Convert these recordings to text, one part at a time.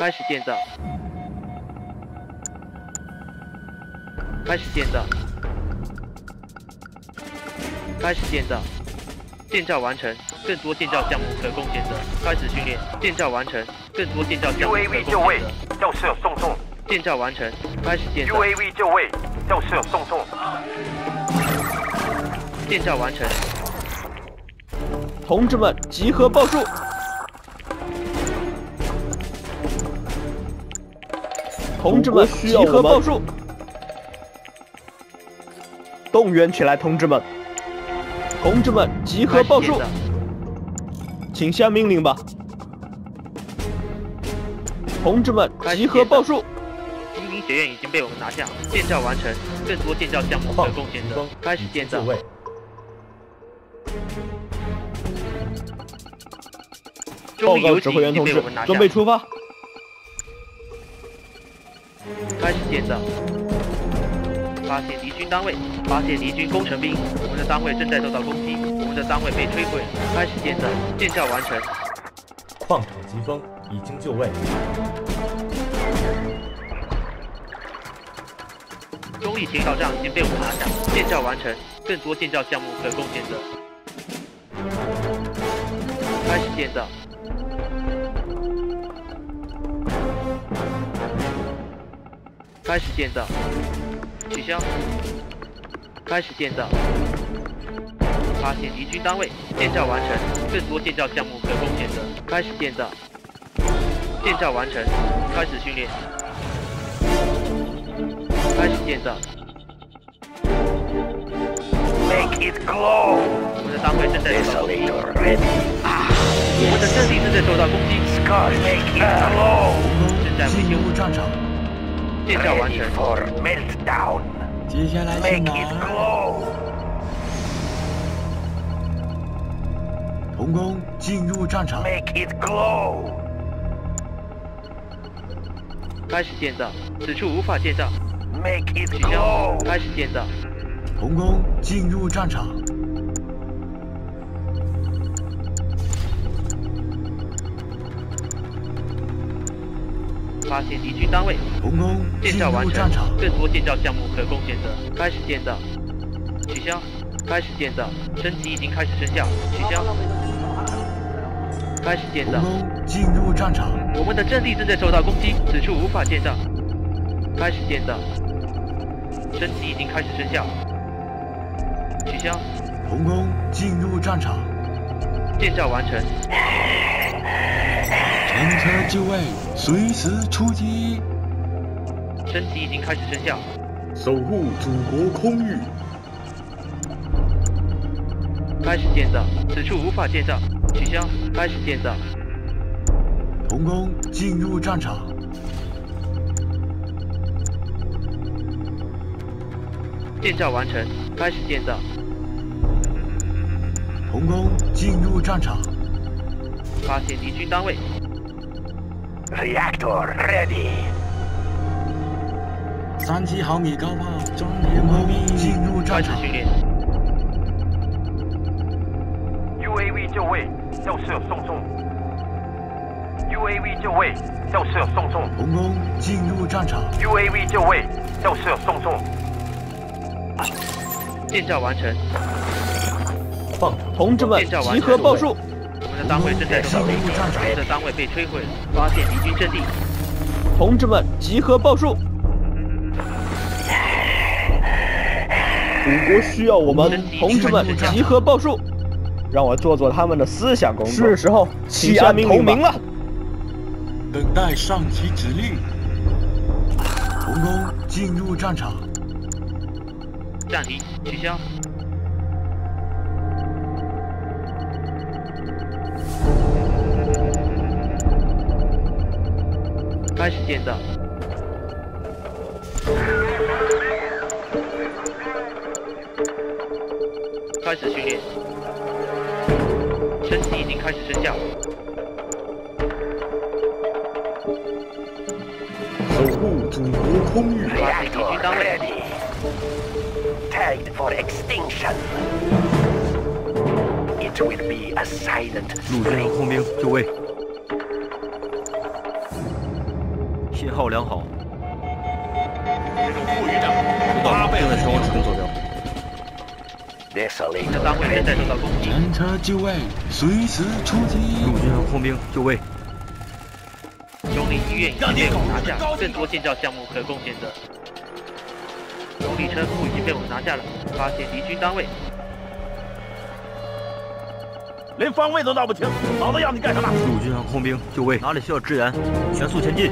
开始建造。开始建造。开始建造。建造完成，更多建造项目可供选择。开始训练。建造完成，更多建造项目可供选择。UAV 就位，要设送送。建造完成，开始建造。UAV 就位，要设送送。建造完成。同志们，集合报数。同志们，集合报数。动员起来，同志们！同志们，集合报数。请下命令吧。同志们，集合报数。移民学院已经被我们拿下，建造完成，更多建造项目可供选择。开始建造。报告指挥员同志，准备出发。开始建造。发现敌军单位，发现敌军工程兵，我们的单位正在受到攻击，我们的单位被摧毁。开始建造，建造完成。矿场疾风已经就位。中立铁道站已经被我们拿下，建造完成，更多建造项目可供选择。开始建造。开始建造。取消。开始建造。发现敌军单位，建造完成，更多建造项目可供选择。开始建造。建造完成，开始训练。开始建造。Make it glow。我们的单位正在受到攻击。Escalator ready。我们的阵地正在受到攻击。Sky make it glow。正在维修。战场。建造完成。Meltdown。接下来是哪？童工进入战场。Make it glow。开始建造，此处无法建造。Make it glow。开始建造。童工进入战场。发现敌军单位，红工建造完成更多建造项目可供选择。开始建造。取消。开始建造，升级已经开始生效。取消。开始建造。童工进入战场。我们的阵地正在受到攻击，此处无法建造。开始建造。升级已经开始生效。取消。红工进入战场。建造完成。乘车就位，随时出击。升级已经开始生效。守护祖国空域。开始建造，此处无法建造。取消。开始建造。童工进入战场。建造完成。开始建造。童工进入战场。发现敌军单位。Reactor ready。三七毫米高炮装填完毕，进入战场。训练。UAV 就位，要设送送。UAV 就位，要设送送。红攻进入战场。UAV 就位，要设送送。建造完成。放同志们，集合报数。我们的单位正在受到攻击，我们的单位被摧毁。发现敌军阵地。同志们，集合报数。祖国需要我们，同志们集合报数。让我做做他们的思想工作。是时候弃暗投明了。等待上级指令。成功进入战场。暂停，取消。开始建造。开始训练。升级已经开始生效。守护祖国空域。发现敌军单位。Tagged for extinction. It will be a silent 陆军.空兵就位。信号良好。这种富裕的收到，正在前往指定坐标。我们的单位正在受到攻击。侦察就位，随时出击。陆军和空兵就位。兄弟医院已经被我们拿下，更多建造项目可供选择。永利车库已经被我们拿下了，发现敌军单位。连方位都闹不清，老子要你干什么？陆军和空兵就位，哪里需要支援，全速前进。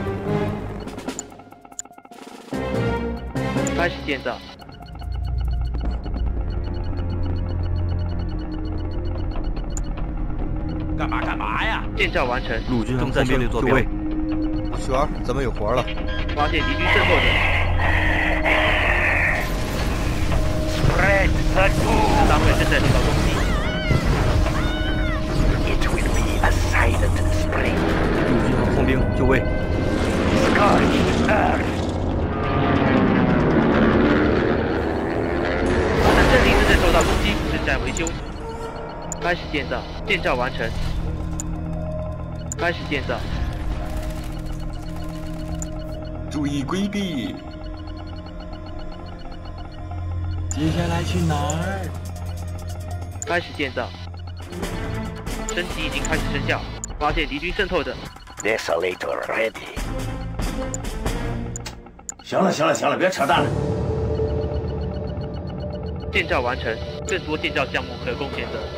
开始建造。干嘛干嘛呀？建造完成。陆军航空兵就位。雪儿，咱们有活了。发现敌军渗透者。单位正在受到攻击。陆军航空兵就位。我开始建造，建造完成。开始建造。注意规避。接下来去哪儿？开始建造。升级已经开始生效，发现敌军渗透者。Desolator ready。行了行了行了，别扯淡了。建造完成，更多建造项目可供选择。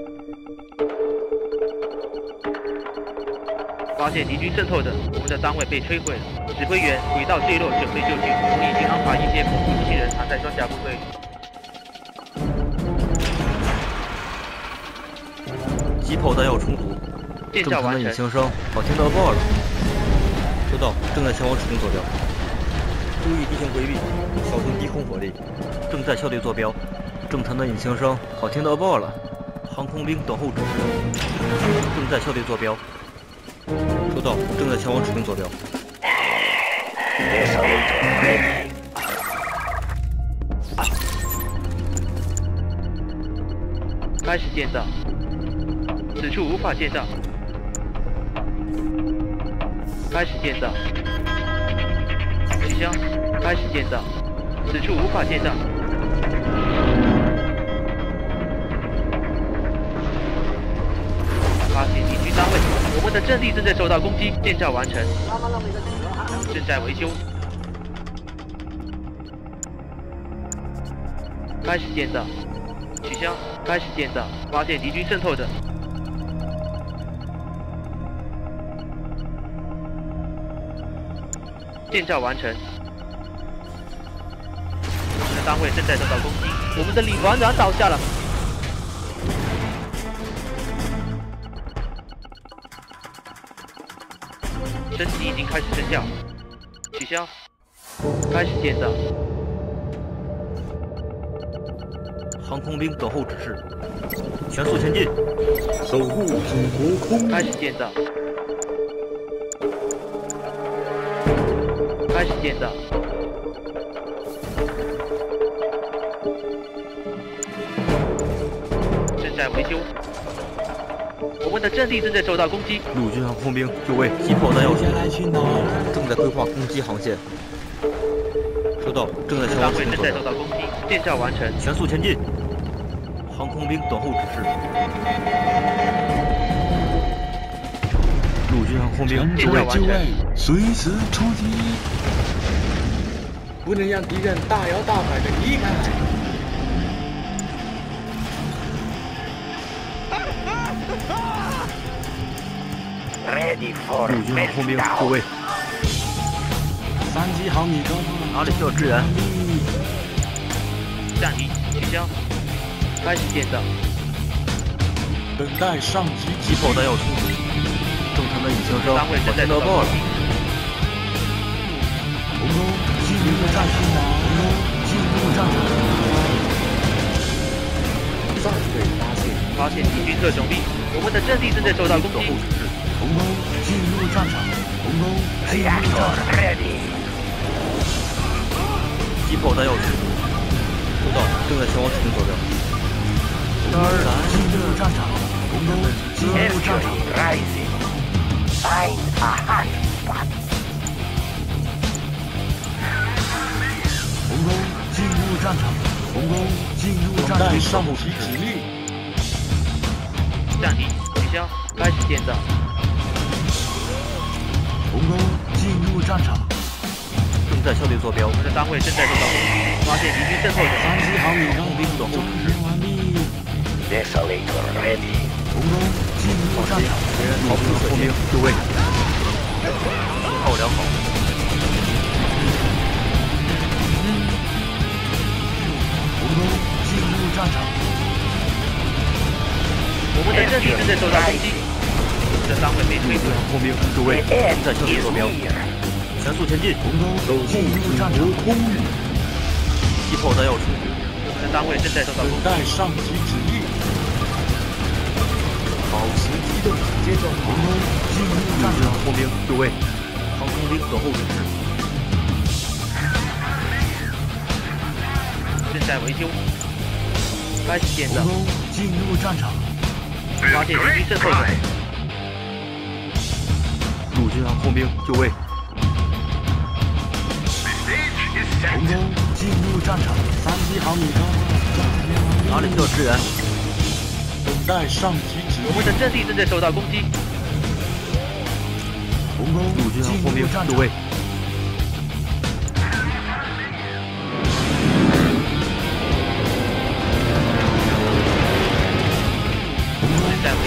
发现敌军渗透者，我们的单位被摧毁了。指挥员，轨道坠落，准备就绪。我们已经安排一些恐怖机器人藏在装甲部队里。机炮弹药充足，建正常的引。擎声好听到爆了。收到，正在前往指定坐标。注意地形规避，小心低空火力。正在校对坐标。正常的引擎声好听到爆了。航空兵等候指示。正在校对坐标。到，正在前往指定坐标。开始建造。此处无法建造。开始建造。取消。开始建造。此处无法建造。们的阵地正在受到攻击，建造完成，正在维修。开始建造。取消。开始建造。发现敌军渗透者。建造完成。我们的单位正在受到攻击，我们的李团长倒下了。升级已经开始生效。取消。开始建造。航空兵等候指示，全速前进。守护祖国空开始建造。开始建造。正在维修。我们的阵地正在受到攻击。陆军航空兵就位，机炮弹药接下来去哪？正在规划攻击航线。收到，正在前单位正。在受到攻击，电效完成。全速前进。航空兵等候指示。陆军航空兵乘就位，就位，随时出击。不能让敌人大摇大摆的离开。陆军航空兵就 meltdown。位，三级毫米高哪里需要支援？战役取消。开始建造。等待上级机炮弹药充足，正常的引擎声好单位正在听到爆了。红沟进入战区哪？红沟进入战场。发现敌军特种兵，我们的阵地正在受到攻击。红攻进入战场，红攻进入战场。机炮弹要取，收到，正在前往指定坐标。当然，进入战场，红攻进入战场。Find a hot spot. 红攻进入战场，红攻进入战场。等待上级指令。暂停，取消，开始建造。红攻进入战场，正在校对坐标。我们的单位正在受到攻击，发现敌军身后有三级航母航空兵的后指示。完毕。Desolator ready. 红攻进入战场，敌人逃出后兵就位。信号良好。红攻进入战场，我们的阵地正在受到攻击，的单位被摧毁。空兵就位，正在校对坐标，全速前进。红攻进入战场，空域。机炮弹要出，我们的单位正在受到攻击。等待上级指令。保持机动，接着红攻进入战场，空兵就位，航空兵等候指示。正在维修，开始建造。进入战场，发现敌军正后的陆军航空兵就位。红攻进入战场，三级航母战哪里需要支援？等待上级指我们的阵地正在受到攻击，红攻陆军航进空兵入战场，就位，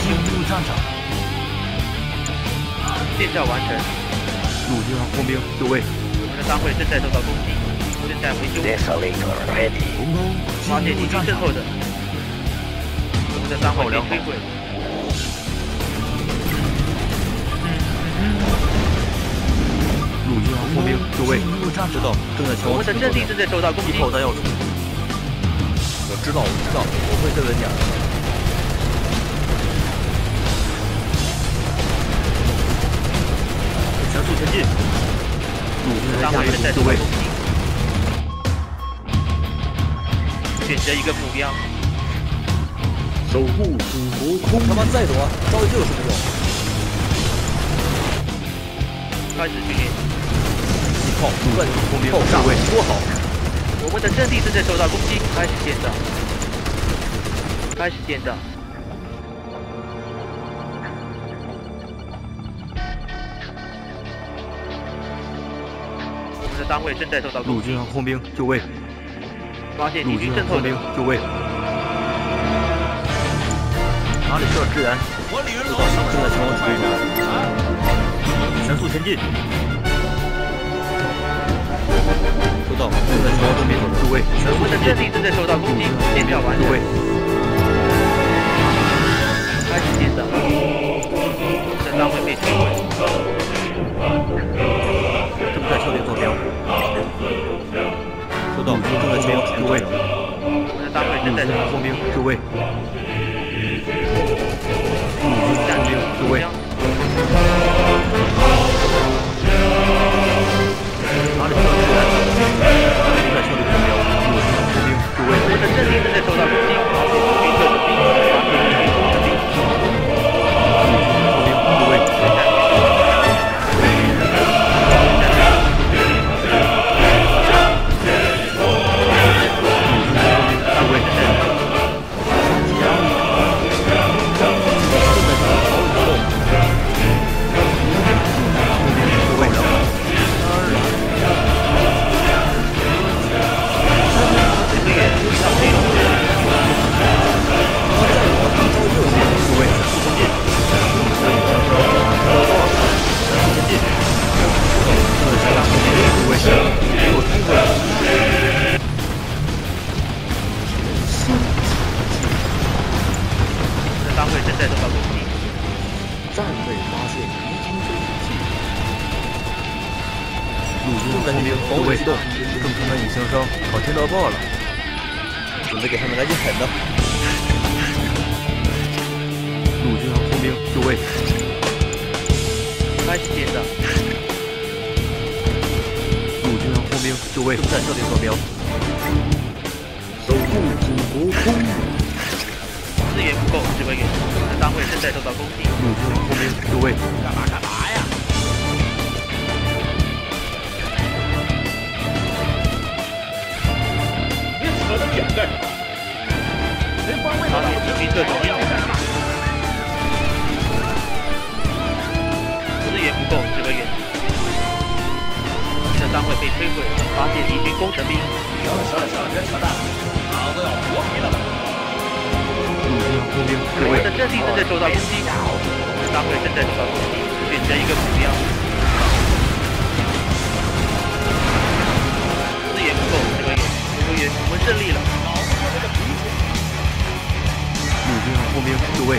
进，入战场，建造完成。陆军航空兵就位，我们的单位正在受到攻击，正在维修.红攻发现敌军身后，的我们的单位被摧毁。陆军航空兵就位，知道，，正在前往我们的。阵地正在受到攻击，机炮弹要出，我知道，我知道，我会再稳点进，陆军单位正在人就位。选择一个目标，守护祖国空他妈再躲，招一个有什么用？开始训练。机炮，乱空空兵爆炸位，说好。我们的阵地正在受到攻击，开始建造。开始建造。的单位正在受到陆军和空兵就位，发现敌陆军军身后的航空兵就位。哪里需要支援？我领知道，正在前往指定坐标。全速前进。收到，正在前往指定坐标。就位，全部的。阵地正在受到攻击，建造完成。位，就位，开始点的。陆军航空兵就位，正在设定坐标。守护祖国空域。资源不够，指挥员，我们的单位正在受到攻击。陆军航空兵就位。干嘛干嘛呀？你扯那么远干什么？发现敌军特不够，指挥员，你的单位被摧毁。发现敌军工程兵。行了行了行了，别扯淡了，脑子要活皮了。陆军航空兵就我位们的阵地正在受到攻击，我们的单位正在受到攻击，选择一个目标。资源不够，指挥员，指挥员，我们胜利了。陆军航空兵就位。